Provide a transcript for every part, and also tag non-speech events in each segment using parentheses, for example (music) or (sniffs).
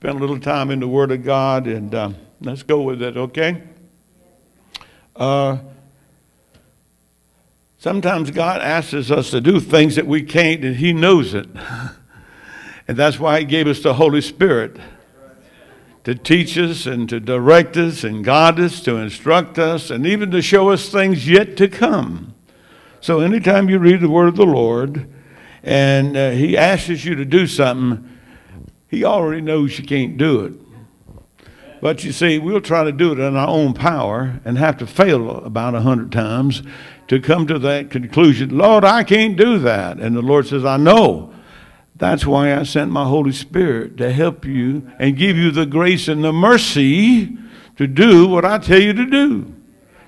spend a little time in the Word of God, and uh, let's go with it, okay? Uh, sometimes God asks us to do things that we can't, and He knows it. (laughs) and that's why He gave us the Holy Spirit to teach us and to direct us and guide us, to instruct us, and even to show us things yet to come. So, anytime you read the Word of the Lord and uh, He asks you to do something, He already knows you can't do it. But you see, we'll try to do it in our own power and have to fail about a hundred times to come to that conclusion. Lord, I can't do that. And the Lord says, I know. That's why I sent my Holy Spirit to help you and give you the grace and the mercy to do what I tell you to do.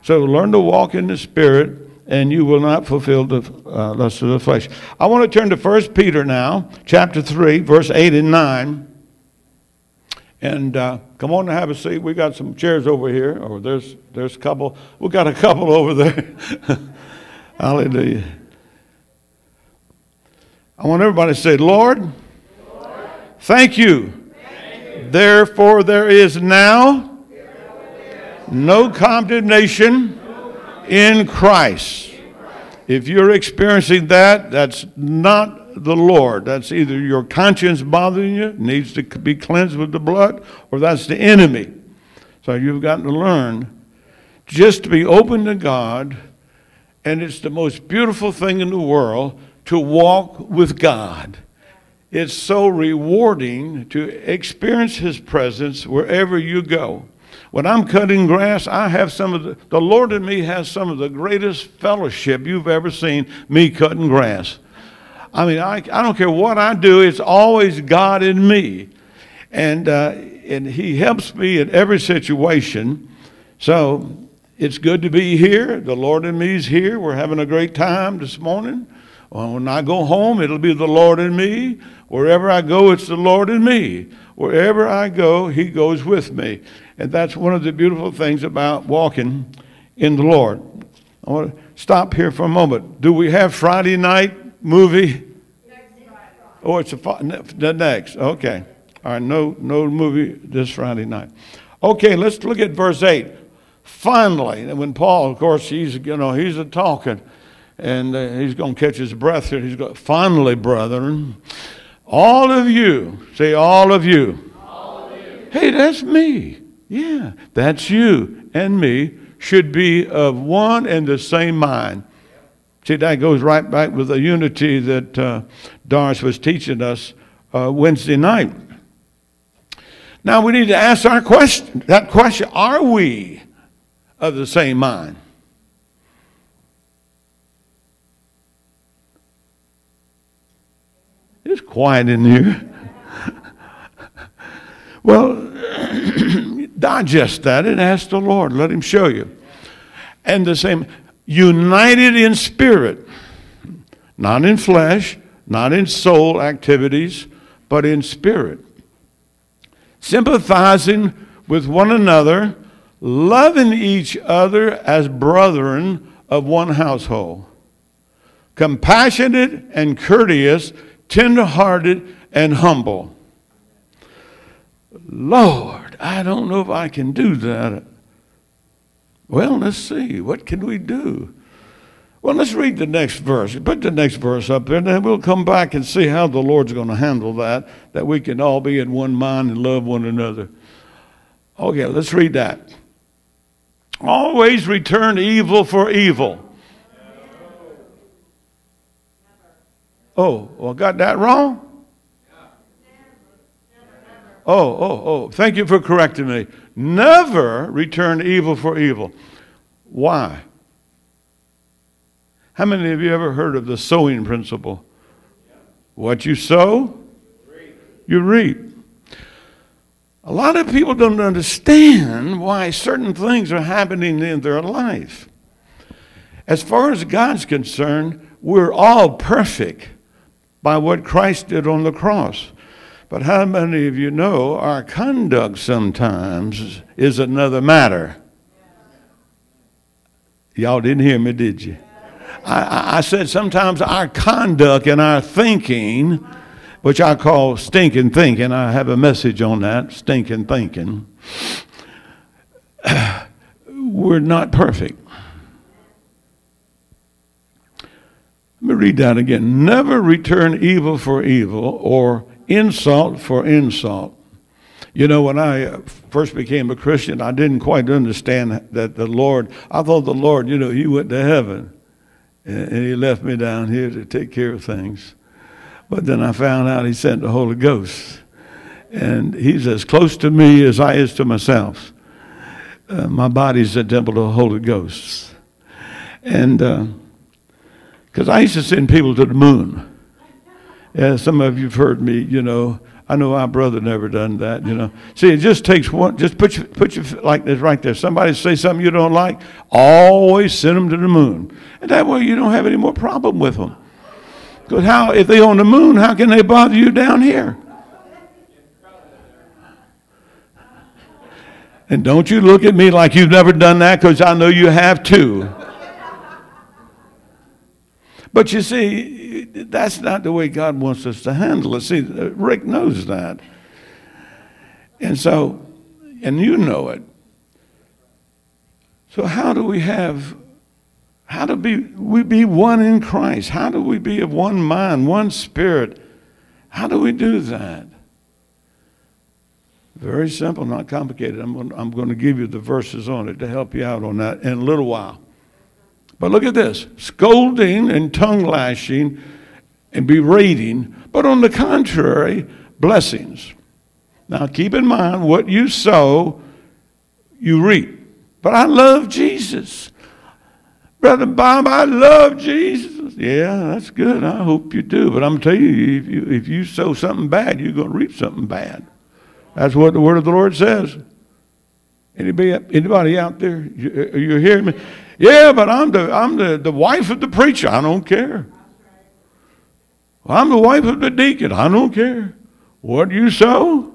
So learn to walk in the Spirit and you will not fulfill the uh, lust of the flesh. I want to turn to 1 Peter now, chapter 3, verse 8 and 9. And uh, come on and have a seat. We got some chairs over here, or there's there's a couple. We got a couple (laughs) over there. (laughs) Hallelujah. I want everybody to say, Lord, Lord thank, you. thank you. Therefore, there is now no condemnation in Christ. If you're experiencing that, that's not the Lord. That's either your conscience bothering you, needs to be cleansed with the blood, or that's the enemy. So you've got to learn just to be open to God, and it's the most beautiful thing in the world to walk with God. It's so rewarding to experience His presence wherever you go. When I'm cutting grass, I have some of the, the Lord in me has some of the greatest fellowship you've ever seen me cutting grass. I mean, I, I don't care what I do, it's always God in me. And, uh, and He helps me in every situation. So it's good to be here. The Lord in me is here. We're having a great time this morning. When I go home, it'll be the Lord in me. Wherever I go, it's the Lord in me. Wherever I go, He goes with me. And that's one of the beautiful things about walking in the Lord. I want to stop here for a moment. Do we have Friday night movie? Oh, it's a, the next. Okay. All right, no, no movie this Friday night. Okay, let's look at verse 8. Finally, and when Paul, of course, he's, you know, he's a talking, and uh, he's going to catch his breath here. He's going, finally, brethren, all of you, say all of you. All of you. Hey, that's me. Yeah, that's you and me should be of one and the same mind. See, that goes right back with the unity that uh, Doris was teaching us uh, Wednesday night. Now we need to ask our question, that question, are we of the same mind? Quiet in here. well, (clears throat) digest that and ask the Lord. Let Him show you. And the same, united in spirit, not in flesh, not in soul activities, but in spirit. Sympathizing with one another, loving each other as brethren of one household, compassionate and courteous, tenderhearted and humble. Lord, I don't know if I can do that. Well, let's see. What can we do? Well, let's read the next verse. Put the next verse up there, and then we'll come back and see how the Lord's going to handle that, that we can all be in one mind and love one another. Okay, let's read that. Always return evil for evil. Oh, well, got that wrong? Oh, oh, oh. Thank you for correcting me. Never return evil for evil. Why? How many of you ever heard of the sowing principle? What you sow, you reap. A lot of people don't understand why certain things are happening in their life. As far as God's concerned, we're all perfect by what Christ did on the cross. But how many of you know our conduct sometimes is another matter? Y'all didn't hear me, did you? I, I said sometimes our conduct and our thinking which I call stinking thinking. I have a message on that, stinking thinking. (sniffs) We're not perfect. Let me read that again. Never return evil for evil or insult for insult. You know, when I uh, first became a Christian, I didn't quite understand that the Lord, I thought the Lord, you know, He went to heaven and He left me down here to take care of things. But then I found out He sent the Holy Ghost. And He's as close to me as I is to myself. Uh, my body's a temple of the Holy Ghost. And because I used to send people to the moon. Some of you've heard me, you know. I know our brother never done that, you know. See, it just takes one, just put you, put you like this right there. Somebody say something you don't like, always send them to the moon. And that way you don't have any more problem with them. Because how, if they're on the moon, how can they bother you down here? And don't you look at me like you've never done that because I know you have too. But you see, that's not the way God wants us to handle it. See, Rick knows that. And so, and you know it. So, how do we have, how do we, we be one in Christ? How do we be of one mind, one spirit? How do we do that? Very simple, not complicated. I'm going, I'm going to give you the verses on it to help you out on that in a little while. But look at this scolding and tongue lashing and berating, but on the contrary, blessings. Now keep in mind what you sow, you reap. But I love Jesus. Brother Bob, I love Jesus. Yeah, that's good. I hope you do. But I'm telling you, if you, if you sow something bad, you're going to reap something bad. That's what the word of the Lord says. Anybody, anybody out there? You, uh, you hearing me? Yeah, but I'm the I'm the, the wife of the preacher. I don't care. I'm the wife of the deacon. I don't care. What you sow,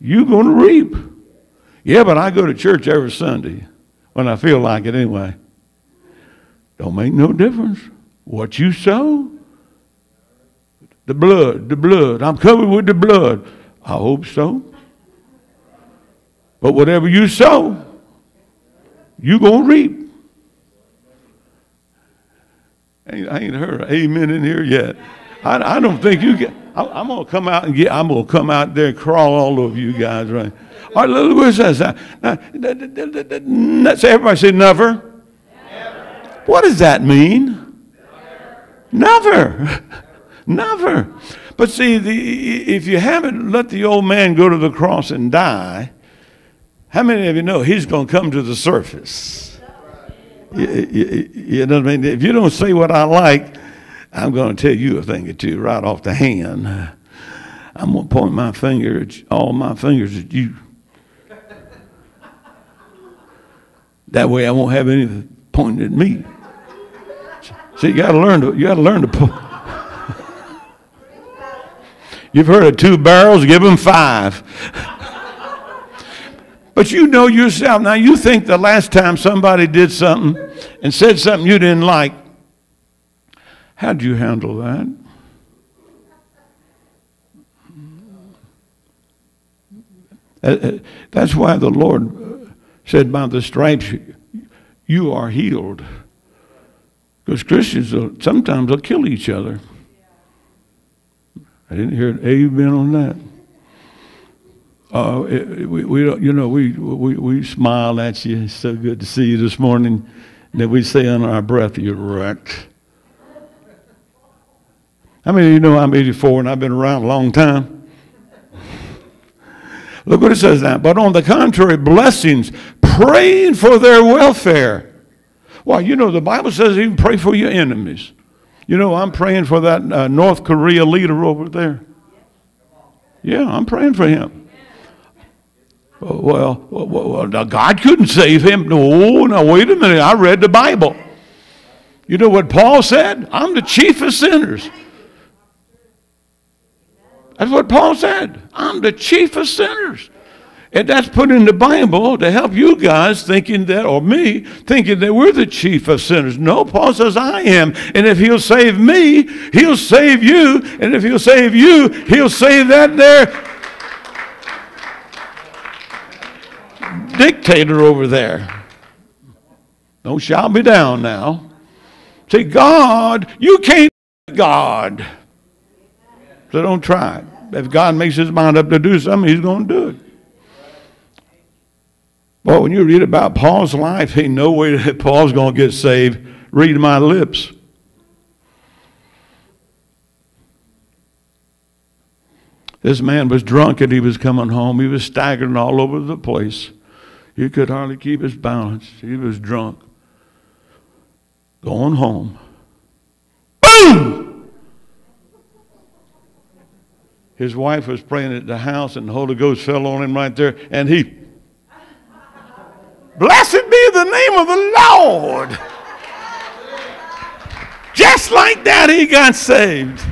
you're going to reap. Yeah, but I go to church every Sunday when I feel like it anyway. Don't make no difference. What you sow, the blood, the blood. I'm covered with the blood. I hope so. But whatever you sow, you're going to reap. I ain't heard amen in here yet. I, I don't think you get. I, am gonna come out and get. I'm gonna come out there and crawl all over you guys, right? All right, look what says. Now, say everybody say never. never. What does that mean? Never. Never. (laughs) never. But see, the, if you haven't let the old man go to the cross and die, how many of you know he's going to come to the surface? You, you, you, know what I mean? If you don't say what I like, I'm going to tell you a thing or two right off the hand. I'm going to point my finger at all my fingers at you. That way I won't have any pointing at me. See, you got to learn to you got to learn to pull. (laughs) You've heard of two barrels, give them five. (laughs) but you know yourself. Now, you think the last time somebody did something and said something you didn't like, how'd you handle that? Uh, uh, that's why the Lord said, By the stripes you are healed. Because Christians will, sometimes will kill each other. I didn't hear an amen on that. Uh, we, we, you know, we, we, we smile at you. It's so good to see you this morning. Then we say under our breath, you're wrecked. Many of you know I'm 84 and I've been around a long time? Look what it says now. But on the contrary, blessings, praying for their welfare. Well, you know, the Bible says even pray for your enemies. You know, I'm praying for that uh, North Korea leader over there. Yeah, I'm praying for him. Well, well, well, God couldn't save him. No, now wait a minute. I read the Bible. You know what Paul said? I'm the chief of sinners. That's what Paul said. I'm the chief of sinners. And that's put in the Bible to help you guys thinking that, or me, thinking that we're the chief of sinners. No, Paul says, I am. And if he'll save me, he'll save you. And if he'll save you, he'll save that there dictator over there. Don't shout me down now. Say, God, you can't God. So don't try. If God makes his mind up to do something, he's going to do it. Well, when you read about Paul's life, ain't no way that Paul's going to get saved. Read my lips. This man was drunk and he was coming home. He was staggering all over the place. He could hardly keep his balance. He was drunk. Going home. Boom! His wife was praying at the house, and the Holy Ghost fell on him right there, and he, Blessed be the name of the Lord. Just like that, he got saved.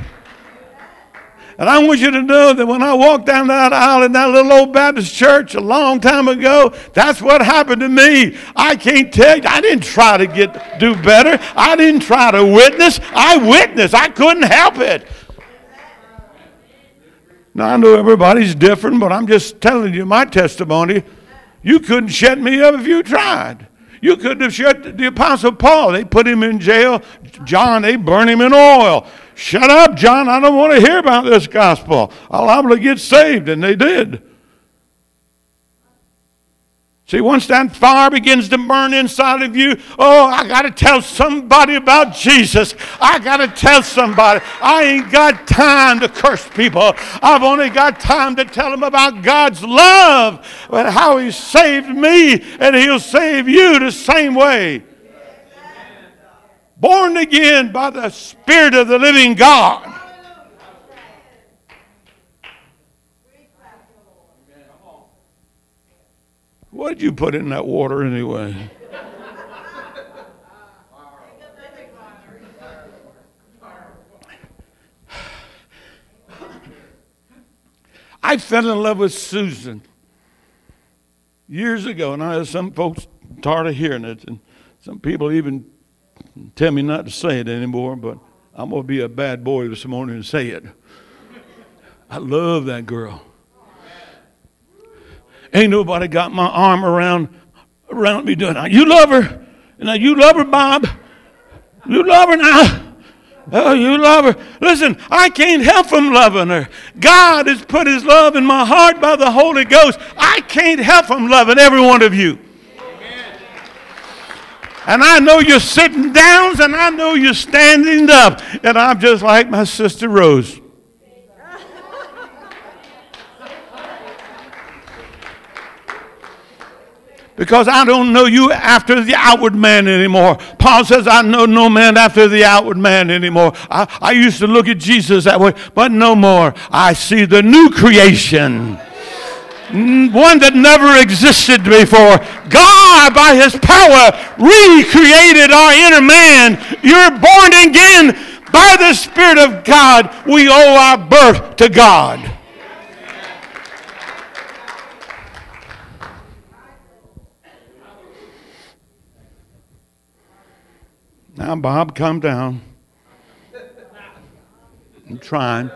And I want you to know that when I walked down that aisle in that little old Baptist church a long time ago, that's what happened to me. I can't tell you, I didn't try to get do better. I didn't try to witness. I witnessed. I couldn't help it. Now I know everybody's different, but I'm just telling you my testimony. You couldn't shut me up if you tried. You couldn't have shut the Apostle Paul. They put him in jail. John, they burned him in oil. Shut up, John. I don't want to hear about this gospel. I'll to get saved. And they did. See, once that fire begins to burn inside of you, oh, I got to tell somebody about Jesus. I got to tell somebody. I ain't got time to curse people. I've only got time to tell them about God's love and how He saved me, and He'll save you the same way born again by the Spirit of the living God. What did you put in that water anyway? I fell in love with Susan years ago, and I had some folks tired of hearing it, and some people even tell me not to say it anymore, but I'm going to be a bad boy this morning and say it. I love that girl. Ain't nobody got my arm around around me doing that. You love her. Now you love her, Bob. You love her now. Oh, you love her. Listen, I can't help from loving her. God has put his love in my heart by the Holy Ghost. I can't help from loving every one of you. And I know you're sitting down and I know you're standing up. And I'm just like my sister Rose. Because I don't know you after the outward man anymore. Paul says, I know no man after the outward man anymore. I, I used to look at Jesus that way, but no more. I see the new creation one that never existed before. God, by His power, recreated our inner man. You're born again by the Spirit of God. We owe our birth to God. Now, Bob, calm down. I'm trying.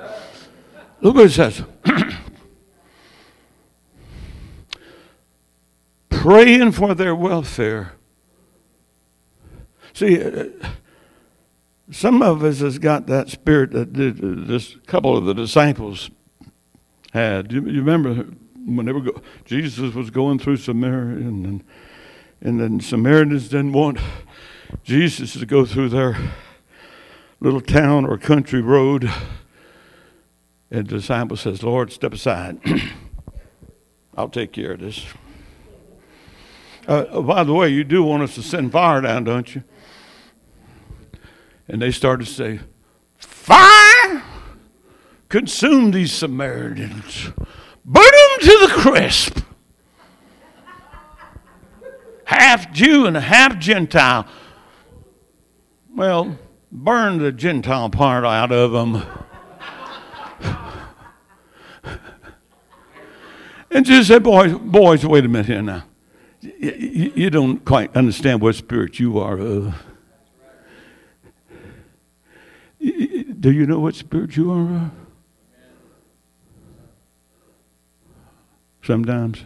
Look what it says. (clears throat) praying for their welfare. See, uh, some of us has got that spirit that this couple of the disciples had. You, you remember whenever go, Jesus was going through Samaria, and, and, and then Samaritans didn't want Jesus to go through their little town or country road. And the disciple says, Lord, step aside. (clears throat) I'll take care of this. Uh, oh, by the way, you do want us to send fire down, don't you? And they started to say, Fire! Consume these Samaritans. Burn them to the crisp. (laughs) half Jew and half Gentile. Well, burn the Gentile part out of them. And Jesus said, boys, boys, wait a minute here now. You, you don't quite understand what spirit you are uh. of. Do you know what spirit you are of? Sometimes.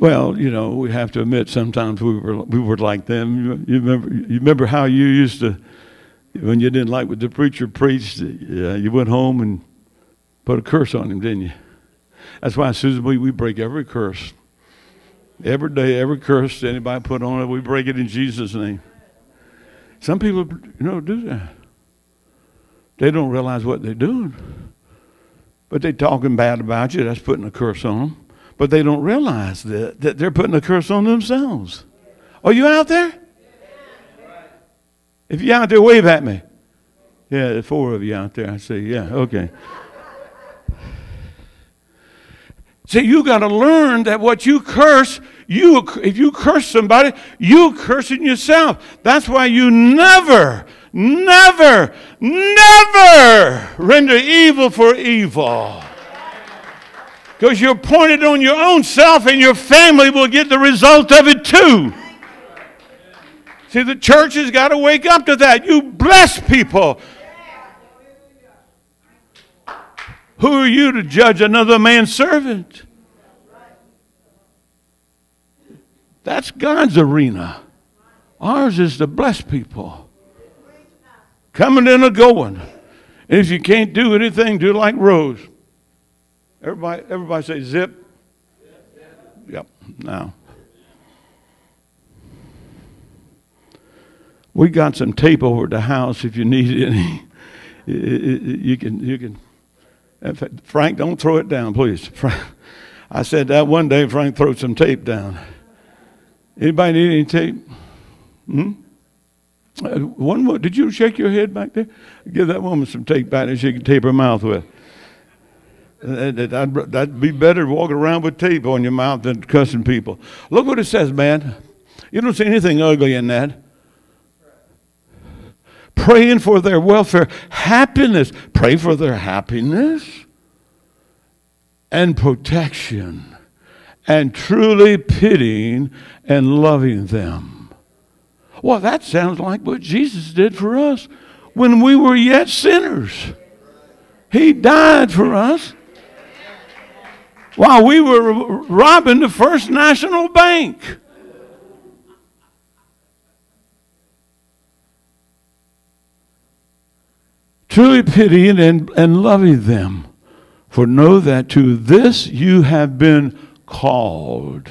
Well, you know, we have to admit sometimes we were we were like them. You, you remember you remember how you used to when you didn't like what the preacher preached, uh, you went home and put a curse on him, didn't you? That's why, Susan, we, we break every curse. Every day, every curse anybody put on it, we break it in Jesus' name. Some people, you know, do that. They don't realize what they're doing. But they're talking bad about you. That's putting a curse on them. But they don't realize that, that they're putting a curse on themselves. Are you out there? If you're out there, wave at me. Yeah, there's four of you out there. I say, yeah, okay. See, you got to learn that what you curse, you if you curse somebody, you cursing yourself. That's why you never, never, never render evil for evil. Because you're pointed on your own self and your family will get the result of it too. See, the church has got to wake up to that. You bless people. Who are you to judge another man's servant? That's God's arena. Ours is to bless people. Coming and going. And if you can't do anything, do like Rose. Everybody, everybody say zip. Yep. Now, we got some tape over at the house. If you need any, (laughs) you can. You can. Fact, Frank, don't throw it down, please. (laughs) I said that one day. Frank, throw some tape down. Anybody need any tape? Hmm? Uh, one more. Did you shake your head back there? Give that woman some tape back there she can tape her mouth with. That'd, be better walking around with tape on your mouth than cussing people. Look what it says, man. You don't see anything ugly in that. Praying for their welfare, happiness. Pray for their happiness and protection, and truly pitying and loving them. Well, that sounds like what Jesus did for us when we were yet sinners. He died for us while we were robbing the First National Bank. Truly pitying and, and loving them. For know that to this you have been called.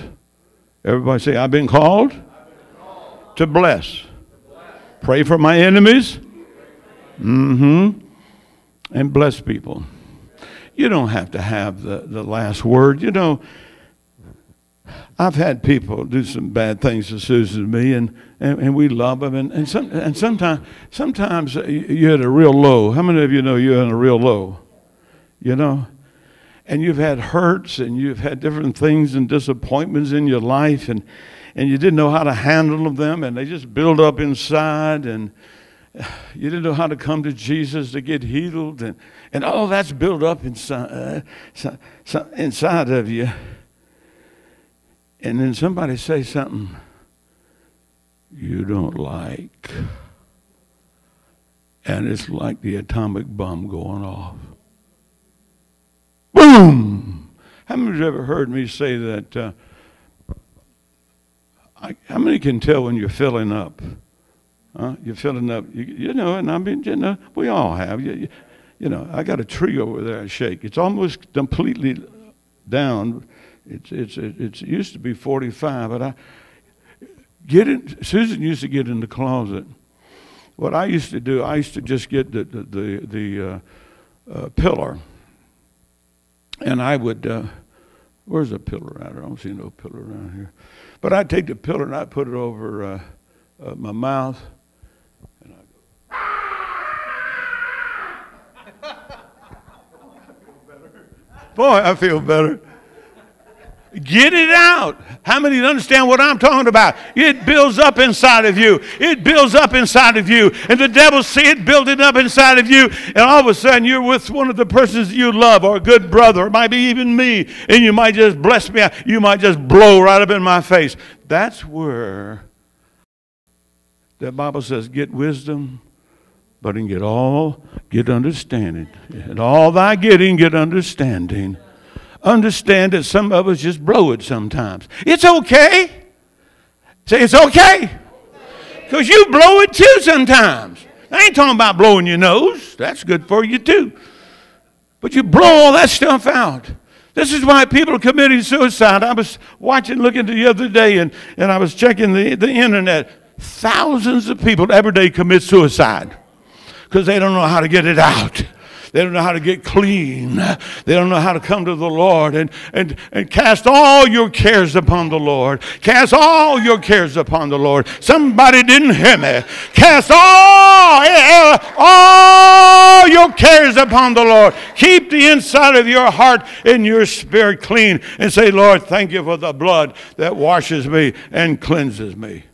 Everybody say, I've been called, I've been called. To, bless. to bless. Pray for my enemies. Mm-hmm. And bless people. You don't have to have the, the last word. You know, I've had people do some bad things to Susan and me, and, and, and we love them. And, and, some, and sometimes, uh, sometimes you're at a real low. How many of you know you're in a real low? You know? And you've had hurts and you've had different things and disappointments in your life, and, and you didn't know how to handle them, and they just build up inside, and you didn't know how to come to Jesus to get healed, and, and all that's built up inside, uh, inside of you. And then somebody say something you don't like. And it's like the atomic bomb going off. Boom! How many of you ever heard me say that? Uh, I, how many can tell when you're filling up? Huh? You're filling up, you, you, know, and I mean, you know, we all have. You, you, know, I got a tree over there I shake. It's almost completely down. It's, it's, it's, it used to be 45, but I get in, Susan used to get in the closet. What I used to do, I used to just get the, the, the, the uh, uh, pillar, and I would, uh, where's the pillar at? I don't see no pillar around here. But I'd take the pillar and I'd put it over uh, uh, my mouth Boy, I feel better. Get it out. How many understand what I'm talking about? It builds up inside of you. It builds up inside of you. And the devil see it building up inside of you. And all of a sudden you're with one of the persons you love or a good brother, it might be even me. And you might just bless me. You might just blow right up in my face. That's where the Bible says, get wisdom, but in get all, get understanding. And all thy getting, get understanding understand that some of us just blow it sometimes. It's okay. Say, it's okay. Because you blow it too sometimes. I ain't talking about blowing your nose. That's good for you too. But you blow all that stuff out. This is why people are committing suicide. I was watching, looking the other day, and, and I was checking the, the internet. Thousands of people every day commit suicide because they don't know how to get it out. They don't know how to get clean. They don't know how to come to the Lord and, and, and cast all your cares upon the Lord. Cast all your cares upon the Lord. Somebody didn't hear me. Cast all, eh, all your cares upon the Lord. Keep the inside of your heart and your spirit clean and say, Lord, thank you for the blood that washes me and cleanses me.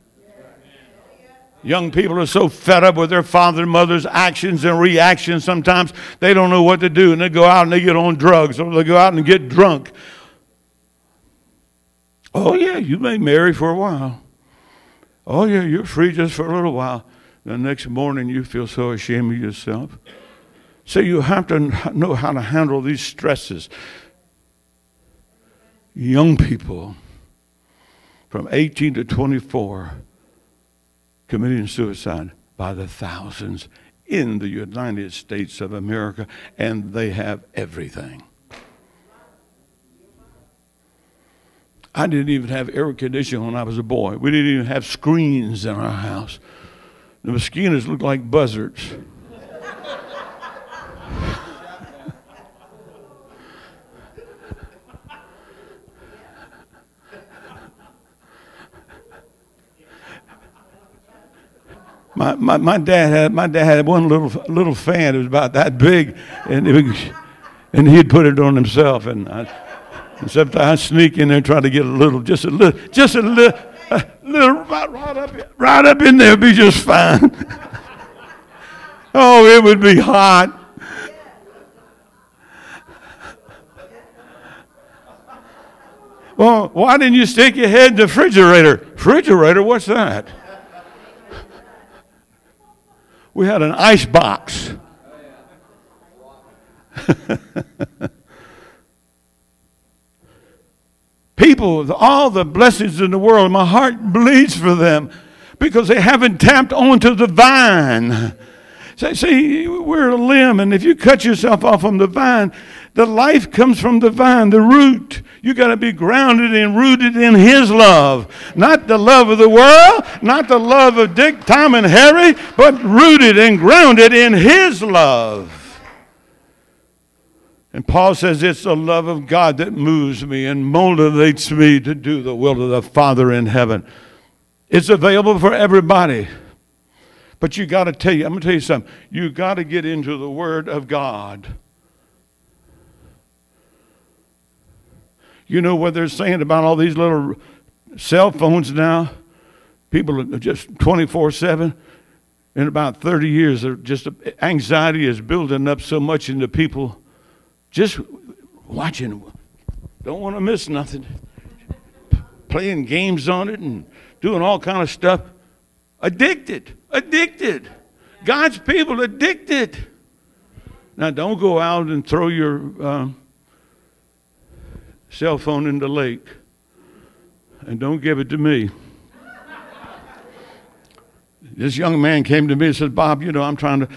Young people are so fed up with their father and mother's actions and reactions sometimes they don't know what to do and they go out and they get on drugs or they go out and get drunk. Oh, yeah, you may marry for a while. Oh, yeah, you're free just for a little while. The next morning you feel so ashamed of yourself. So you have to know how to handle these stresses. Young people from 18 to 24 committing suicide by the thousands in the United States of America, and they have everything. I didn't even have air conditioning when I was a boy. We didn't even have screens in our house. The mosquitoes looked like buzzards. My, my, my dad had my dad had one little little fan. It was about that big, and was, and he'd put it on himself. And, I, and sometimes I'd sneak in there and try to get a little, just a little, just a little, a little right, right up, right up in there, be just fine. (laughs) oh, it would be hot. Well, why didn't you stick your head in the refrigerator? Refrigerator, what's that? We had an ice box. (laughs) People all the blessings in the world, my heart bleeds for them because they haven't tapped onto the vine. See, we're a limb, and if you cut yourself off from the vine, the life comes from the vine, the root. You got to be grounded and rooted in His love. Not the love of the world, not the love of Dick, Tom, and Harry, but rooted and grounded in His love. And Paul says it's the love of God that moves me and motivates me to do the will of the Father in heaven. It's available for everybody. But you got to tell you, I'm going to tell you something. You got to get into the Word of God. You know what they're saying about all these little cell phones now? People are just 24 7. In about 30 years, just anxiety is building up so much in the people just watching. Don't want to miss nothing. Playing games on it and doing all kind of stuff. Addicted. Addicted. God's people addicted. Now, don't go out and throw your. Um, cell phone in the lake and don't give it to me. this young man came to me and said, Bob, you know, I'm trying to,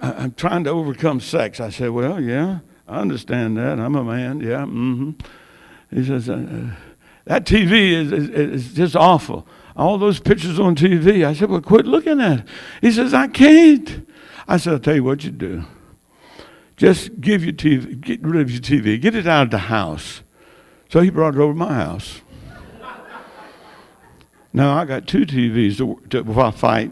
I'm trying to overcome sex. I said, well, yeah, I understand that. I'm a man. Yeah. Mm-hmm. He says, uh, uh that TV is, is, is just awful. All those pictures on TV. I said, well, quit looking at it. He says, I can't. I said, I'll tell you what you do. Just give your TV, get rid of your TV, get it out of the house. So he brought it over to my house. now I got two TVs to, to fight.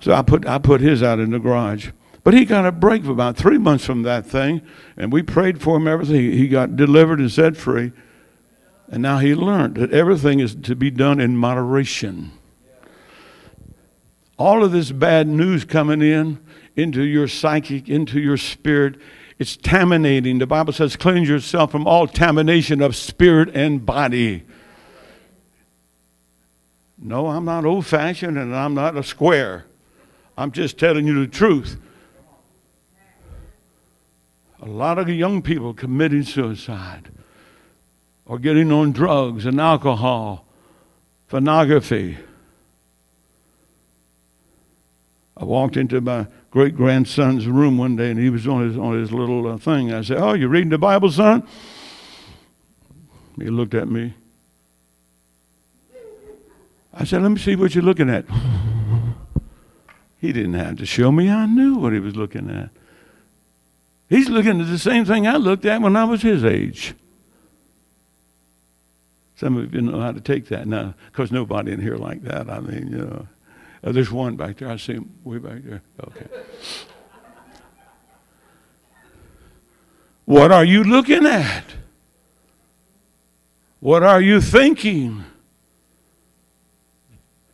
So I put, I put his out in the garage. But he got a break for about three months from that thing, and we prayed for him, everything. He got delivered and set free. And now he learned that everything is to be done in moderation. All of this bad news coming in into your psychic, into your spirit, it's contaminating. The Bible says, cleanse yourself from all contamination of spirit and body. No, I'm not old fashioned and I'm not a square. I'm just telling you the truth. A lot of young people committing suicide or getting on drugs and alcohol, pornography. I walked into my great grandson's room one day and he was on his, on his little uh, thing. I said, Oh, you're reading the Bible, son? He looked at me. I said, Let me see what you're looking at. he didn't have to show me. I knew what he was looking at. He's looking at the same thing I looked at when I was his age. Some of you know how to take that now. Of course, nobody in here like that. I mean, you know. Uh, there's one back there. I see him way back there. Okay. What are you looking at? What are you thinking?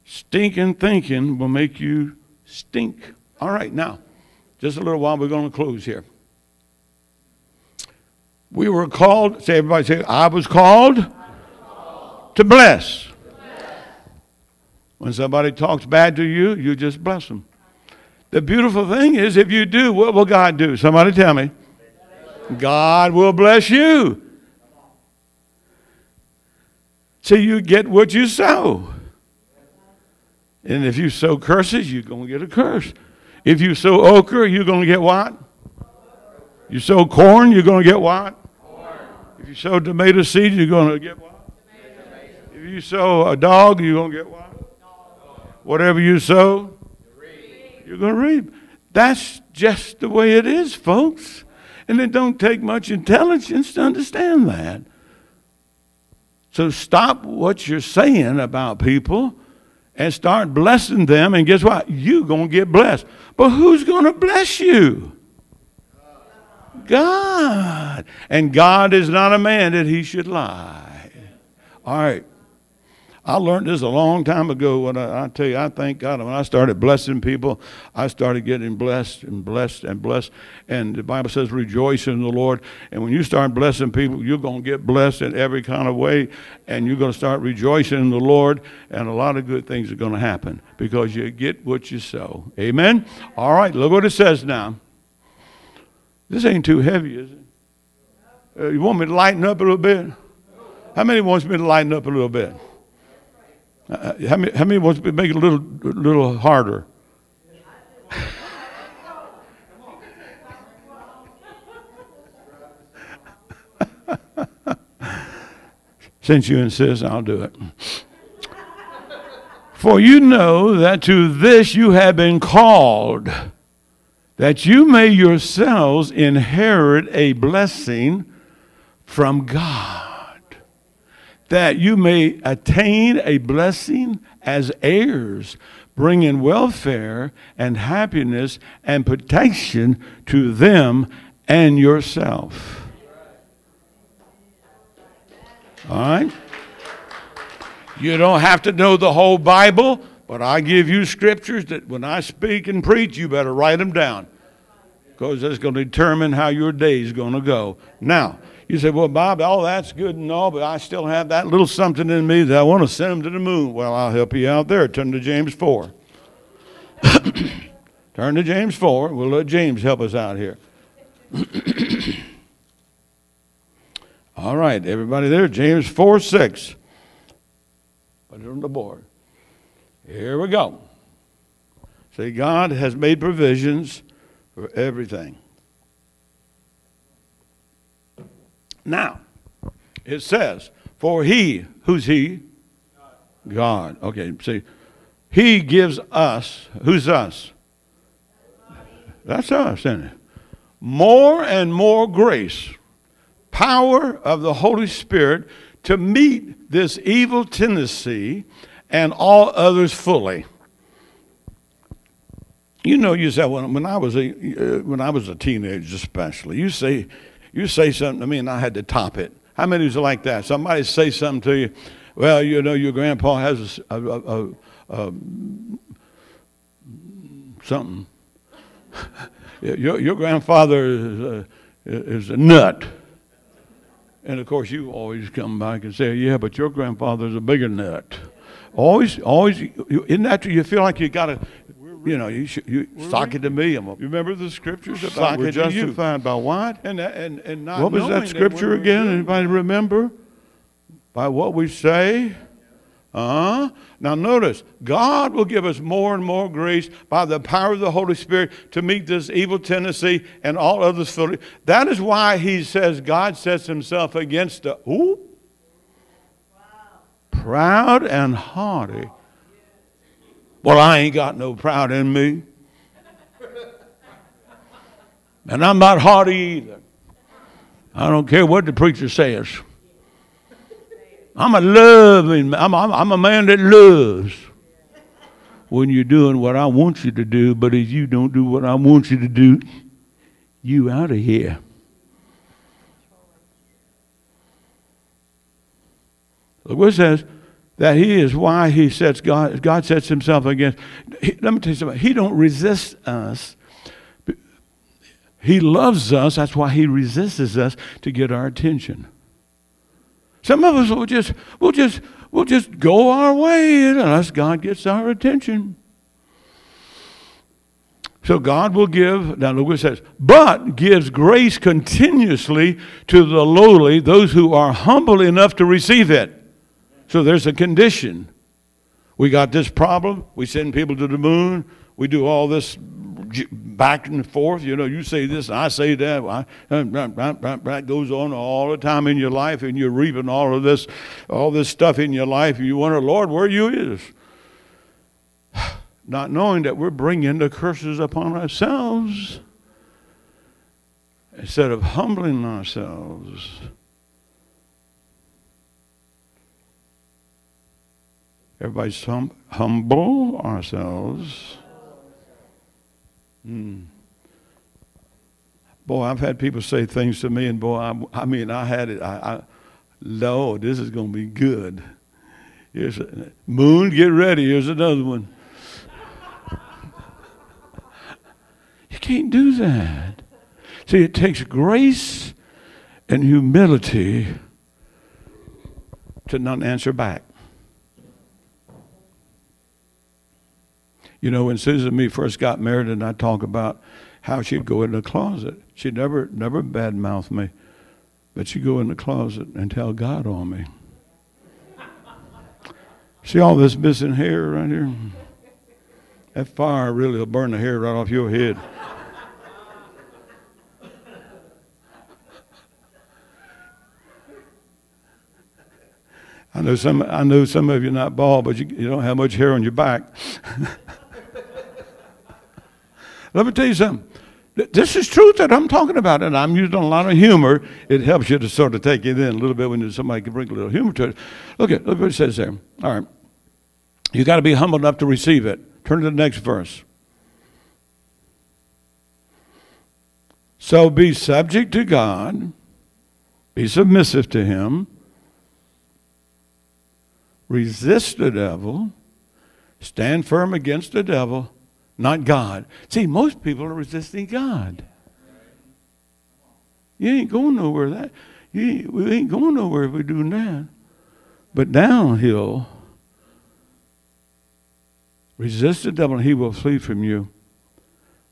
Stinking thinking will make you stink. All right, now, just a little while, we're going to close here. We were called, say everybody say, I was called to bless. When somebody talks bad to you, you just bless them. The beautiful thing is, if you do, what will God do? Somebody tell me. God will bless you. So you get what you sow. And if you sow curses, you're going to get a curse. If you sow okra, you're going to get what? You sow corn, you're going to get what? If you sow tomato seeds, you're going to get what? Tomato. If you sow a dog, you're going to get what? Whatever you sow, you're going to reap. That's just the way it is, folks. And it don't take much intelligence to understand that. So stop what you're saying about people and start blessing them. And guess what? You're going to get blessed. But who's going to bless you? God. And God is not a man that he should lie. All right. I learned this a long time ago. When I, I, tell you, I thank God. When I started blessing people, I started getting blessed and blessed and blessed. And the Bible says, rejoice in the Lord. And when you start blessing people, you're going to get blessed in every kind of way. And you're going to start rejoicing in the Lord. And a lot of good things are going to happen because you get what you sow. Amen? All right, look what it says now. This ain't too heavy, is it? Uh, you want me to lighten up a little bit? How many wants me to lighten up a little bit? Uh, how, many, how many wants to make it a little, little harder? (laughs) Since you insist, I'll do it. For you know that to this you have been called, that you may yourselves inherit a blessing from God that you may attain a blessing as heirs, bringing welfare and happiness and protection to them and yourself. All right? You don't have to know the whole Bible, but I give you scriptures that when I speak and preach, you better write them down because that's going to determine how your day is going to go. Now, you say, well, Bob, all that's good and all, but I still have that little something in me that I want to send them to the moon. Well, I'll help you out there. Turn to James 4. (coughs) Turn to James 4. We'll let James help us out here. (coughs) all right, everybody there, James 4 6. Put it on the board. Here we go. Say, God has made provisions for everything. Now, it says, for he, who's he? God. Okay, see, he gives us, who's us? That's us, isn't it? More and more grace, power of the Holy Spirit to meet this evil tendency and all others fully. You know, you said when, when I was a uh, when I was a teenager, especially, you say you say something to me and I had to top it. How many is like that? Somebody say something to you. Well, you know, your grandpa has a, a, a, a something. (laughs) your, your grandfather is a, is a nut. And of course, you always come back and say, "Yeah, but your grandfather's a bigger nut." Always, always, isn't that you feel like you got to, you know, you should, you sock it to me. I'm You remember the scriptures about we're it to you. justified by what? and and and not What was that scripture we're again? Anybody remember? By what we say. Uh-huh. Now notice, God will give us more and more grace by the power of the Holy Spirit to meet this evil tendency and all others. fully. That is why he says God sets himself against the who? Proud and haughty. Well, I ain't got no pride in me. And I'm not haughty either. I don't care what the preacher says. I'm a loving, I'm, I'm, I'm a man that loves when you're doing what I want you to do, but if you don't do what I want you to do, you out of here. Look what it says that he is why he sets God God sets himself against he, let me tell you something he don't resist us he loves us that's why he resists us to get our attention some of us will just we'll just we'll just go our way unless God gets our attention. So God will give, now look what it says, but gives grace continuously to the lowly, those who are humble enough to receive it. So there's a condition. We got this problem, we send people to the moon, we do all this back and forth. You know, you say this, I say that. That um, goes on all the time in your life, and you're reaping all of this, all this stuff in your life. You wonder, Lord, where you is? (sighs) Not knowing that we're bringing the curses upon ourselves instead of humbling ourselves. Everybody's hum- humble ourselves. Mm. Boy, I've had people say things to me, and boy, I, I mean, I had it. I, I, Lord, this is going to be good. Here's a, Moon, get ready. Here's another one. you can't do that. See, it takes grace and humility to not answer back. You know, when Susan and me first got married, and I talk about how she'd go in the closet. She'd never, never badmouth me, but she'd go in the closet and tell God on me. See all this missing hair right here? That fire really will burn the hair right off your head. I know some. I know some of you are not bald, but you, you don't have much hair on your back. (laughs) Let me tell you something. This is truth that I'm talking about, and I'm using a lot of humor. It helps you to sort of take it in a little bit when somebody can bring a little humor to it. Look at look what it says there. All right. You got to be humble enough to receive it. Turn to the next verse. So be subject to God, be submissive to Him, resist the devil, stand firm against the devil, not God. See, most people are resisting God. You ain't going nowhere. That you we ain't going nowhere if we're doing that. But downhill, resist the devil, and he will flee from you.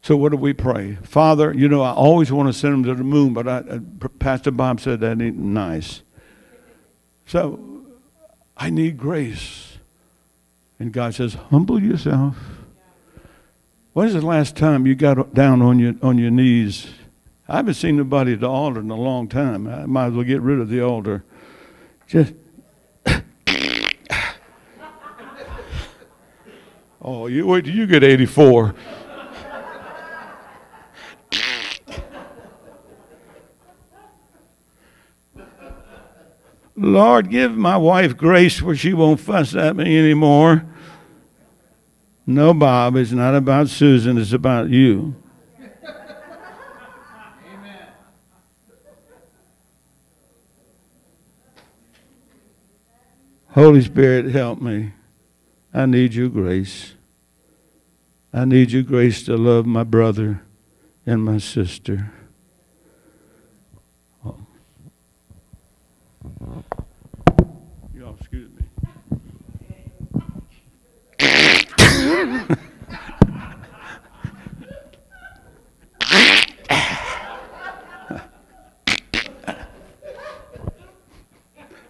So what do we pray? Father, you know I always want to send him to the moon, but I, uh, Pastor Bob said that ain't nice. So I need grace, and God says, humble yourself when is the last time you got down on your on your knees? I haven't seen nobody at the altar in a long time. I might as well get rid of the altar. Just (coughs) oh, you wait till you get eighty-four. (coughs) Lord, give my wife grace where she won't fuss at me anymore. No, Bob, it's not about Susan, it's about you. Amen. Holy Spirit, help me. I need your grace. I need your grace to love my brother and my sister.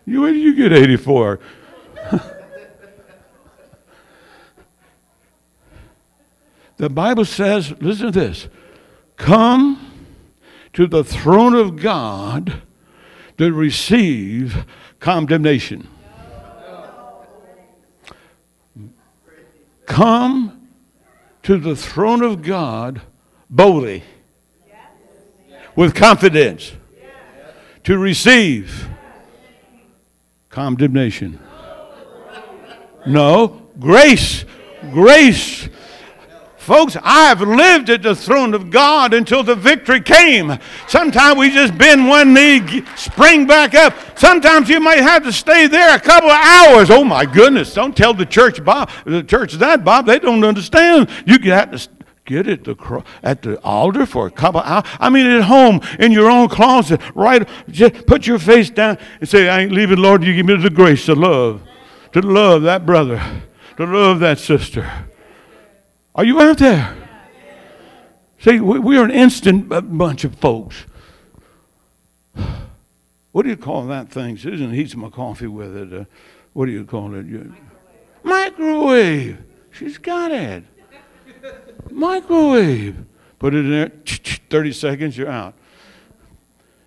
You, where did you get 84? the Bible says, listen to this come to the throne of God to receive condemnation. Come to the throne of God boldly, with confidence, to receive condemnation. No, grace, grace Folks, I have lived at the throne of God until the victory came. Sometimes we just bend one knee, spring back up. Sometimes you might have to stay there a couple of hours. Oh my goodness! Don't tell the church, Bob. The church that, Bob. They don't understand. You have to get at the at the altar for a couple hours. I mean, at home in your own closet, right? Just put your face down and say, "I ain't leaving, Lord. You give me the grace to love, to love that brother, to love that sister." Are you out there? See, we are an instant bunch of folks. What do you call that thing? Susan heats my coffee with it. Uh, what do you call it? Microwave. She's got it. Microwave. Put it in there. 30 seconds, you're out.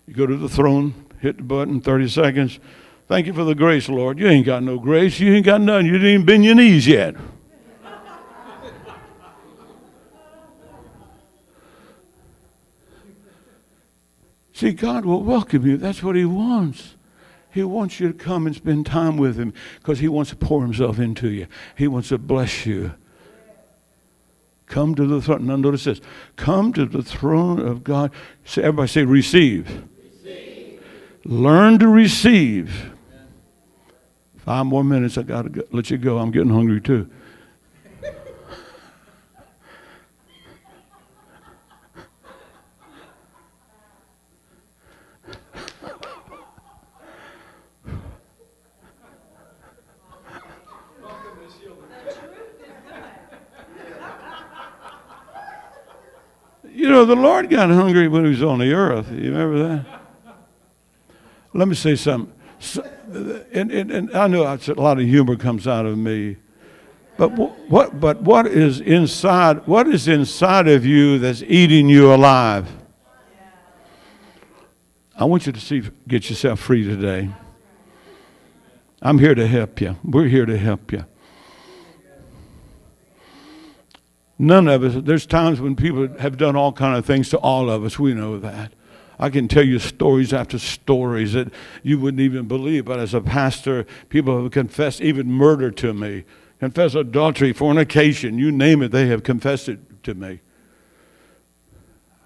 You go to the throne, hit the button, 30 seconds. Thank you for the grace, Lord. You ain't got no grace. You ain't got none. You didn't even bend your knees yet. See, God will welcome you. That's what He wants. He wants you to come and spend time with Him because He wants to pour Himself into you. He wants to bless you. Come to the throne. Now notice this. Come to the throne of God. Say, everybody say receive. receive. Learn to receive. Five more minutes. I got to let you go. I'm getting hungry too. You know, the Lord got hungry when he was on the earth. You remember that? Let me say something. So, and, and, and I know a lot of humor comes out of me. But what, but what is inside, what is inside of you that's eating you alive? I want you to see, get yourself free today. I'm here to help you. We're here to help you. None of us, there's times when people have done all kind of things to all of us. We know that. I can tell you stories after stories that you wouldn't even believe. But as a pastor, people have confessed even murder to me, confessed adultery, fornication, you name it, they have confessed it to me.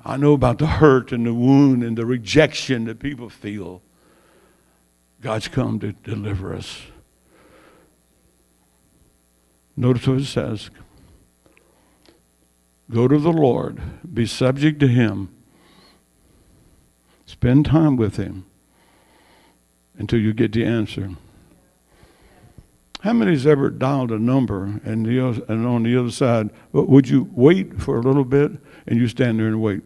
I know about the hurt and the wound and the rejection that people feel. God's come to deliver us. Notice what it says. Go to the Lord, be subject to Him, spend time with Him until you get the answer. How many's ever dialed a number and, the, and on the other side, would you wait for a little bit and you stand there and wait?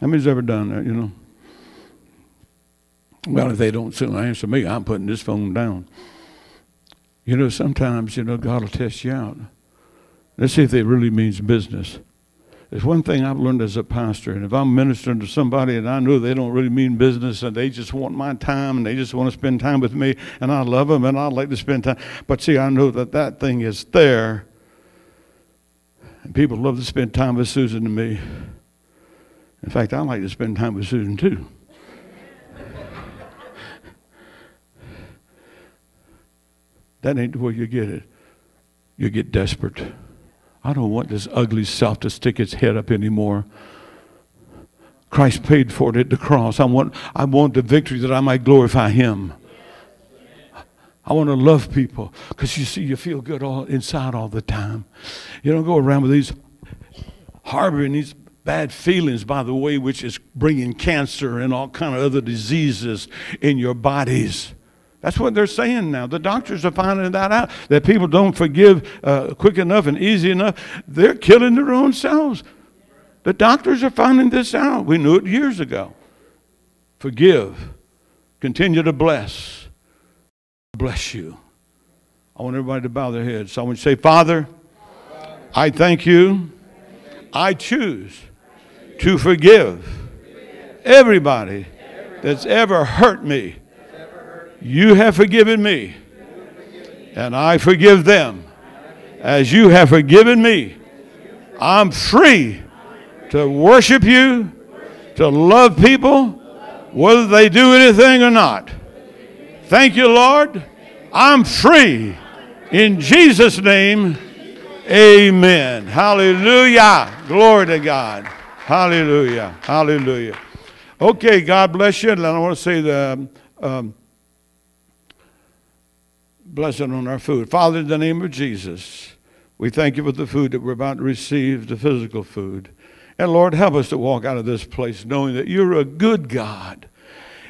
How many's ever done that, you know? Well, if they don't soon answer me, I'm putting this phone down. You know, sometimes, you know, God will test you out. Let's see if it really means business. There's one thing I've learned as a pastor, and if I'm ministering to somebody and I know they don't really mean business and they just want my time and they just want to spend time with me and I love them and I'd like to spend time, but see, I know that that thing is there. And people love to spend time with Susan and me. In fact, I like to spend time with Susan too. that ain't the way you get it. You get desperate. I don't want this ugly self to stick its head up anymore. Christ paid for it at the cross. I want, I want the victory that I might glorify Him. I want to love people because you see, you feel good all inside all the time. You don't go around with these harboring these bad feelings, by the way, which is bringing cancer and all kind of other diseases in your bodies. That's what they're saying now. The doctors are finding that out that people don't forgive uh, quick enough and easy enough. They're killing their own selves. The doctors are finding this out. We knew it years ago. Forgive. Continue to bless. Bless you. I want everybody to bow their heads. So I want you to say, Father, I thank you. I choose to forgive everybody that's ever hurt me. You have forgiven me, and I forgive them as you have forgiven me. I'm free to worship you, to love people, whether they do anything or not. Thank you, Lord. I'm free. In Jesus' name, amen. Hallelujah. Glory to God. Hallelujah. Hallelujah. Okay, God bless you. And I want to say the um, blessing on our food. Father, in the name of Jesus, we thank you for the food that we're about to receive, the physical food. And Lord, help us to walk out of this place knowing that you're a good God.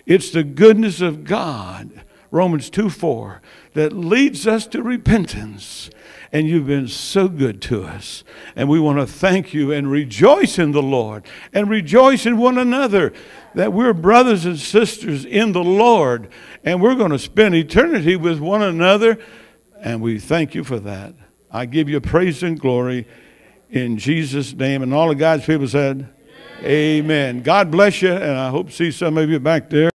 It's the goodness of God, Romans 2 4, that leads us to repentance. And you've been so good to us. And we want to thank you and rejoice in the Lord and rejoice in one another that we're brothers and sisters in the Lord. And we're going to spend eternity with one another. And we thank you for that. I give you praise and glory in Jesus' name. And all of God's people said, Amen. Amen. God bless you, and I hope to see some of you back there.